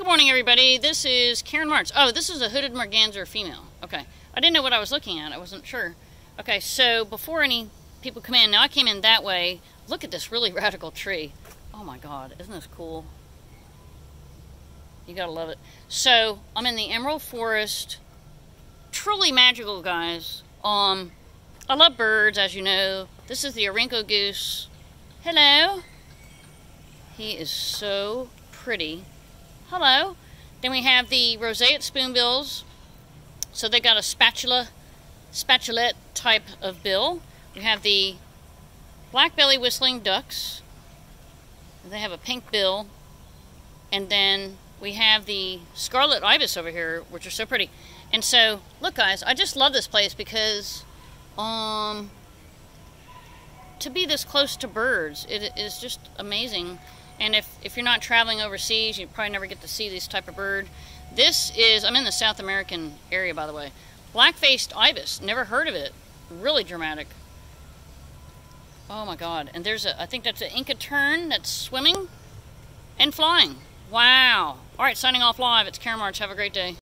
Good morning, everybody. This is Karen Marts. Oh, this is a hooded merganser female. Okay. I didn't know what I was looking at. I wasn't sure. Okay, so before any people come in, now I came in that way. Look at this really radical tree. Oh my God, isn't this cool? You gotta love it. So, I'm in the Emerald Forest. Truly magical, guys. Um, I love birds, as you know. This is the Orinoco goose. Hello. He is so pretty. Hello. Then we have the roseate spoonbills. So they've got a spatula, spatulette type of bill. We have the black belly whistling ducks. They have a pink bill. And then we have the scarlet ibis over here, which are so pretty. And so, look guys, I just love this place because um, to be this close to birds, it is just amazing. And if, if you're not traveling overseas, you probably never get to see this type of bird. This is, I'm in the South American area, by the way. Black-faced ibis, never heard of it. Really dramatic. Oh my God. And there's a, I think that's an Inca tern that's swimming and flying. Wow. All right, signing off live. It's Karen Marts. Have a great day.